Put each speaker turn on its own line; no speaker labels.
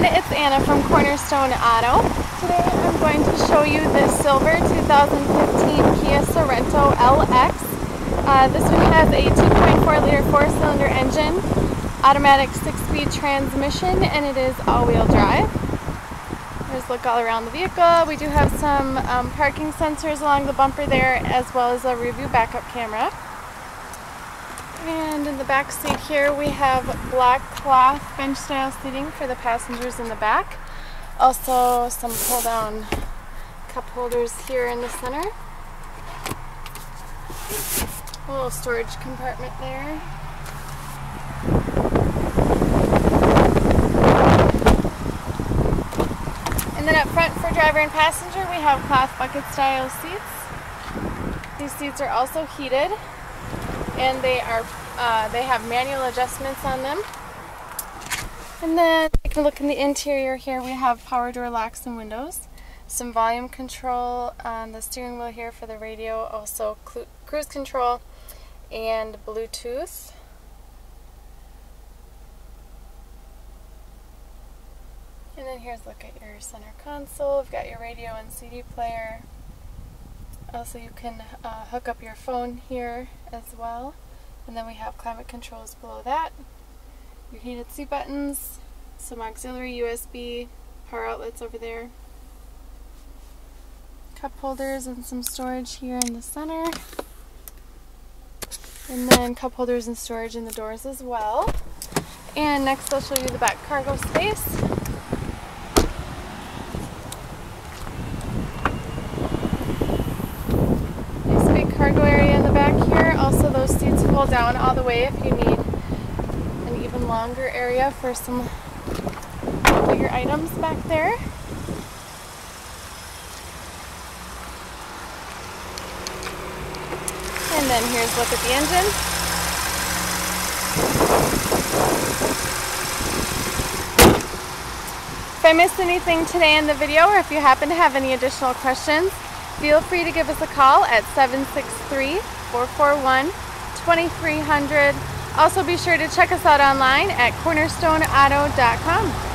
everyone, it's Anna from Cornerstone Auto. Today I'm going to show you this silver 2015 Kia Sorento LX. Uh, this one has a 2.4 liter four cylinder engine, automatic six speed transmission, and it is all wheel drive. Just look all around the vehicle. We do have some um, parking sensors along the bumper there as well as a rear view backup camera. And in the back seat here we have black cloth bench style seating for the passengers in the back. Also some pull down cup holders here in the center. A little storage compartment there. And then up front for driver and passenger we have cloth bucket style seats. These seats are also heated and they are uh, they have manual adjustments on them. And then taking a look in the interior here, we have power door locks and windows, some volume control on the steering wheel here for the radio, also cruise control and Bluetooth. And then here's a look at your center console. We've got your radio and CD player. Also you can uh, hook up your phone here as well. And then we have climate controls below that. Your heated seat buttons, some auxiliary USB, power outlets over there. Cup holders and some storage here in the center. And then cup holders and storage in the doors as well. And next I'll show you the back cargo space. cargo area in the back here. Also down all the way if you need an even longer area for some bigger items back there. And then here's a look at the engine. If I missed anything today in the video or if you happen to have any additional questions, Feel free to give us a call at 763-441-2300. Also be sure to check us out online at cornerstoneauto.com.